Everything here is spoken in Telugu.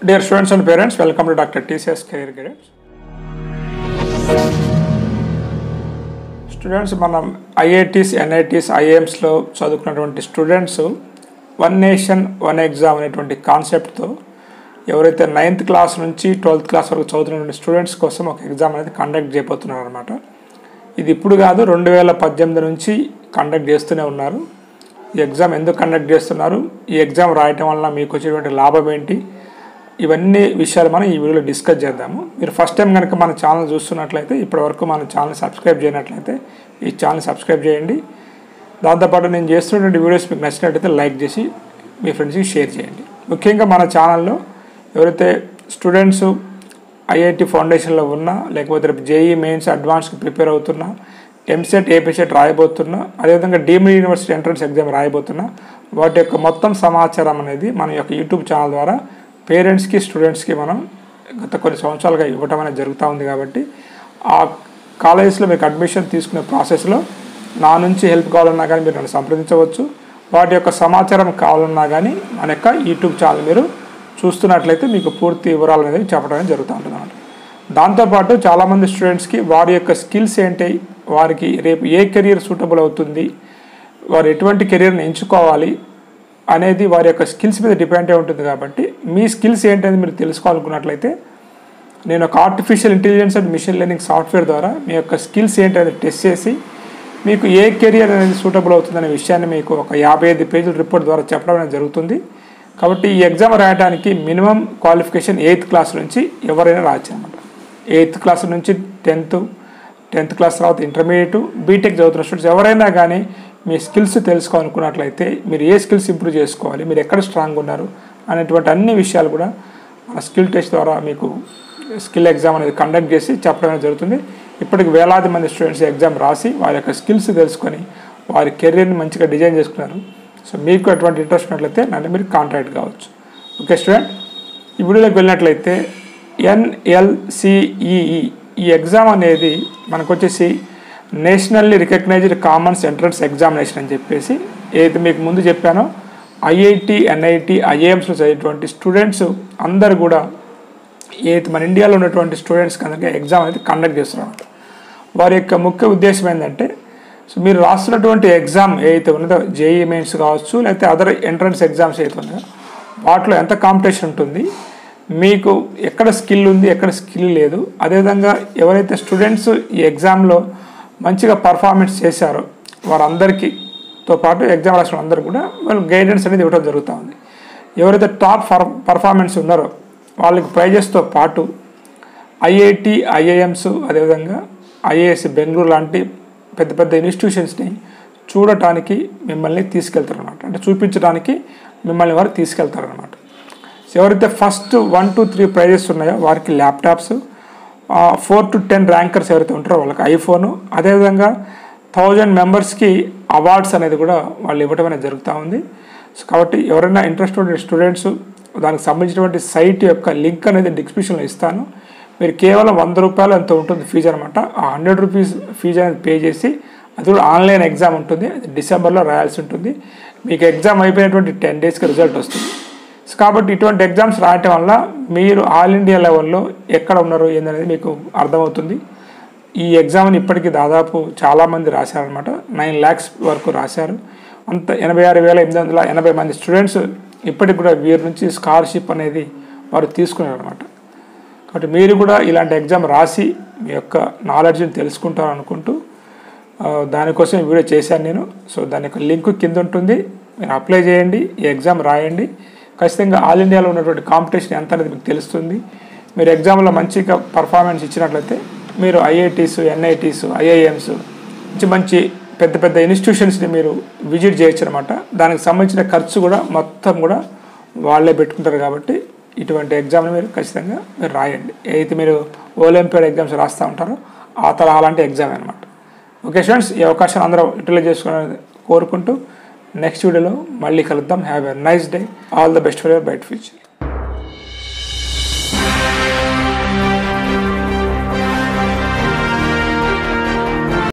Dear students and parents, welcome to Dr. TCS Career Guidance. Students మనం ఐఐటీస్ ఎన్ఐటీస్ ఐఏఎమ్స్లో చదువుకున్నటువంటి students one nation one exam అనేటువంటి కాన్సెప్ట్తో ఎవరైతే నైన్త్ క్లాస్ నుంచి ట్వెల్త్ క్లాస్ వరకు చదువుతున్నటువంటి స్టూడెంట్స్ కోసం ఒక ఎగ్జామ్ అనేది కండక్ట్ చేయబోతున్నారు అనమాట ఇది ఇప్పుడు కాదు రెండు వేల పద్దెనిమిది నుంచి కండక్ట్ చేస్తూనే ఉన్నారు ఈ ఎగ్జామ్ ఎందుకు కండక్ట్ చేస్తున్నారు ఈ ఎగ్జామ్ రాయటం వల్ల మీకు వచ్చేటువంటి లాభం ఏంటి ఇవన్నీ విషయాలు మనం ఈ వీడియోలో డిస్కస్ చేద్దాము. మీరు ఫస్ట్ టైం కనుక మన ఛానల్ చూస్తున్నట్లయితే ఇప్పటివరకు మన ఛానల్ సబ్స్క్రైబ్ చేయనట్లయితే ఈ ఛానల్ సబ్స్క్రైబ్ చేయండి. దాంతోపాటు నేను చేస్తున్నటువంటి వీడియోస్ మీకు నచ్చినట్లయితే లైక్ చేసి మీ ఫ్రెండ్స్కి షేర్ చేయండి. ముఖ్యంగా మన ఛానల్లో ఎవరైతే స్టూడెంట్స్ ఐఐటి ఫౌండేషన్లో ఉన్నా లేకపోతే రేపు జేఈ మెయిన్స్ అడ్వాన్స్కి ప్రిపేర్ అవుతున్నా ఎంసెట్ ఏపీసెట్ రాయబోతున్నా అదేవిధంగా డీమ్డ్ యూనివర్సిటీ ఎంట్రన్స్ ఎగ్జామ్ రాయబోతున్నా వాటి యొక్క మొత్తం సమాచారం అనేది మన యొక్క యూట్యూబ్ ఛానల్ ద్వారా పేరెంట్స్కి స్టూడెంట్స్కి మనం గత కొన్ని సంవత్సరాలుగా ఇవ్వటం అనేది జరుగుతూ ఉంది కాబట్టి ఆ కాలేజెస్లో మీకు అడ్మిషన్ తీసుకునే ప్రాసెస్లో నా నుంచి హెల్ప్ కావాలన్నా కానీ మీరు నన్ను సంప్రదించవచ్చు. వాటి యొక్క సమాచారం కావాలన్నా కానీ మన యొక్క యూట్యూబ్ ఛానల్ మీరు చూస్తున్నట్లయితే మీకు పూర్తి వివరాలు అనేది చెప్పడం జరుగుతూ ఉంటుంది అన్నమాట. దాంతోపాటు చాలామంది స్టూడెంట్స్కి వారి యొక్క స్కిల్స్ ఏంటి వారికి రేపు ఏ కెరియర్ సూటబుల్ అవుతుంది వారు ఎటువంటి కెరియర్ని ఎంచుకోవాలి అనేది వారి యొక్క స్కిల్స్ మీద డిపెండ్ అయి ఉంటుంది కాబట్టి మీ స్కిల్స్ ఏంటనేది మీరు తెలుసుకోవాలనుకున్నట్లయితే నేను ఒక artificial intelligence and machine learning software ద్వారా మీ యొక్క స్కిల్స్ ఏంటనేది టెస్ట్ చేసి మీకు ఏ కెరియర్ అనేది సూటబుల్ అవుతుందనే విషయాన్ని మీకు ఒక యాభై ఐదు పేజీల రిపోర్ట్ ద్వారా చెప్పడం అనేది జరుగుతుంది. కాబట్టి ఈ ఎగ్జామ్ రాయడానికి మినిమం క్వాలిఫికేషన్ ఎయిత్ క్లాస్ నుంచి ఎవరైనా రాయొచ్చు అనమాట ఎయిత్ క్లాస్ నుంచి టెన్త్ టెన్త్ క్లాస్ తర్వాత ఇంటర్మీడియట్ బీటెక్ చదువుతున్న స్టూడెంట్స్ ఎవరైనా కానీ మీ స్కిల్స్ తెలుసుకోవాలనుకున్నట్లయితే మీరు ఏ స్కిల్స్ ఇంప్రూవ్ చేసుకోవాలి మీరు ఎక్కడ స్ట్రాంగ్ ఉన్నారు అనేటువంటి అన్ని విషయాలు కూడా మన స్కిల్ టెస్ట్ ద్వారా మీకు స్కిల్ ఎగ్జామ్ అనేది కండక్ట్ చేసి చెప్పడం అనేది జరుగుతుంది. ఇప్పటికి వేలాది మంది స్టూడెంట్స్ ఎగ్జామ్ రాసి వారి యొక్క స్కిల్స్ తెలుసుకొని వారి కెరీర్ని మంచిగా డిజైన్ చేసుకున్నారు. సో మీకు అటువంటి ఇంట్రెస్ట్ ఉన్నట్లయితే నన్ను మీరు కాంటాక్ట్ కావచ్చు. Okay student? ఈ వీడియోలోకి వెళ్ళినట్లయితే ఎన్ఎల్సిఈఈ ఈ ఎగ్జామ్ అనేది మనకు వచ్చేసి nationally recognised commons entrance examination అని చెప్పేసి ఏదైతే మీకు ముందు చెప్పానో ఐఐటి ఎన్ఐటి ఐఏఎమ్స్లో చదివేటువంటి స్టూడెంట్స్ అందరు కూడా ఏది మన ఇండియాలో ఉన్నటువంటి స్టూడెంట్స్కి కనుక ఎగ్జామ్ అనేది కండక్ట్ చేస్తున్నారు వారి యొక్క ముఖ్య ఉద్దేశం ఏంటంటే సో మీరు రాస్తున్నటువంటి ఎగ్జామ్ ఏదైతే ఉన్నదో జేఈ మెయిన్స్ కావచ్చు లేకపోతే అదర్ ఎంట్రన్స్ ఎగ్జామ్స్ ఏదైతే ఉన్నాయో వాటిలో ఎంత కాంపిటీషన్ ఉంటుంది మీకు ఎక్కడ స్కిల్ ఉంది ఎక్కడ స్కిల్ లేదు అదేవిధంగా ఎవరైతే స్టూడెంట్స్ ఈ ఎగ్జామ్లో మంచిగా పర్ఫార్మెన్స్ చేశారో. వారందరికీతో పాటు ఎగ్జామ్ రాసిన అందరూ కూడా వాళ్ళు గైడెన్స్ అనేది ఇవ్వడం జరుగుతూ ఉంది ఎవరైతే టాప్ ఫర్ పర్ఫార్మెన్స్ ఉన్నారో వాళ్ళకి ప్రైజెస్తో పాటు ఐఐటి ఐఐఎమ్స్ అదేవిధంగా ఐఏఎస్ బెంగళూరు లాంటి పెద్ద పెద్ద ఇన్స్టిట్యూషన్స్ని చూడటానికి మిమ్మల్ని తీసుకెళ్తారనమాట అంటే చూపించడానికి మిమ్మల్ని వారు తీసుకెళ్తారనమాట ఎవరైతే first one two three prizes ఉన్నాయో వారికి laptops four to ten rankers ఎవరైతే ఉంటారో వాళ్ళకి ఐఫోను అదేవిధంగా థౌజండ్ మెంబర్స్కి అవార్డ్స్ అనేది కూడా వాళ్ళు ఇవ్వడం అనేది జరుగుతూ ఉంది. సో కాబట్టి ఎవరైనా ఇంట్రెస్ట్ ఉండే స్టూడెంట్స్ దానికి సంబంధించినటువంటి సైట్ యొక్క లింక్ అనేది డిస్క్రిప్షన్లో ఇస్తాను. మీరు కేవలం వంద రూపాయలు ఎంత ఉంటుంది ఫీజు అనమాట ఆ హండ్రెడ్ రూపీస్ ఫీజు అనేది పే చేసి అది కూడా ఆన్లైన్ ఎగ్జామ్ ఉంటుంది. అది డిసెంబర్లో రాయాల్సి ఉంటుంది. మీకు ఎగ్జామ్ అయిపోయినటువంటి టెన్ డేస్కి రిజల్ట్ వస్తుంది. కాబట్టి ఇటువంటి ఎగ్జామ్స్ రాయటం వల్ల మీరు ఆల్ ఇండియా లెవెల్లో ఎక్కడ ఉన్నారు ఏందనేది మీకు అర్థమవుతుంది. ఈ ఎగ్జామ్ని ఇప్పటికీ దాదాపు చాలామంది రాశారనమాట నైన్ ల్యాక్స్ వరకు రాశారు. అంత ఎనభై ఆరు వేల ఎనిమిది వందల ఎనభై మంది స్టూడెంట్స్ ఇప్పటికి కూడా వీరి నుంచి స్కాలర్షిప్ అనేది వారు తీసుకున్నారనమాట కాబట్టి మీరు కూడా ఇలాంటి ఎగ్జామ్ రాసి మీ యొక్క నాలెడ్జ్ని తెలుసుకుంటారు అనుకుంటూ దానికోసం వీడియో చేశాను నేను. సో దాని యొక్క లింక్ కింద ఉంటుంది. మీరు అప్లై చేయండి ఈ ఎగ్జామ్ రాయండి. ఖచ్చితంగా ఆల్ ఇండియాలో ఉన్నటువంటి కాంపిటీషన్ ఎంత అనేది మీకు తెలుస్తుంది. మీరు ఎగ్జామ్లో మంచిగా పర్ఫార్మెన్స్ ఇచ్చినట్లయితే మీరు ఐఐటీస్ ఎన్ఐటీస్ ఐఐఎమ్స్ మంచి మంచి పెద్ద పెద్ద ఇన్స్టిట్యూషన్స్ని మీరు విజిట్ చేయొచ్చు అనమాట దానికి సంబంధించిన ఖర్చు కూడా మొత్తం కూడా వాళ్ళే పెట్టుకుంటారు కాబట్టి ఇటువంటి ఎగ్జామ్ని మీరు ఖచ్చితంగా మీరు రాయండి. ఏదైతే మీరు ఒలింపియాడ్ ఎగ్జామ్స్ రాస్తూ ఉంటారో ఆ తరహా అలాంటి ఎగ్జామ్ అనమాట ఓకే స్టూడెంట్స్ ఈ అవకాశాన్ని అందరూ యూటిలైజ్ చేసుకోవాలని కోరుకుంటూ నెక్స్ట్ వీడియోలో మళ్ళీ కలుద్దాం. Have a nice day all the best for your bright future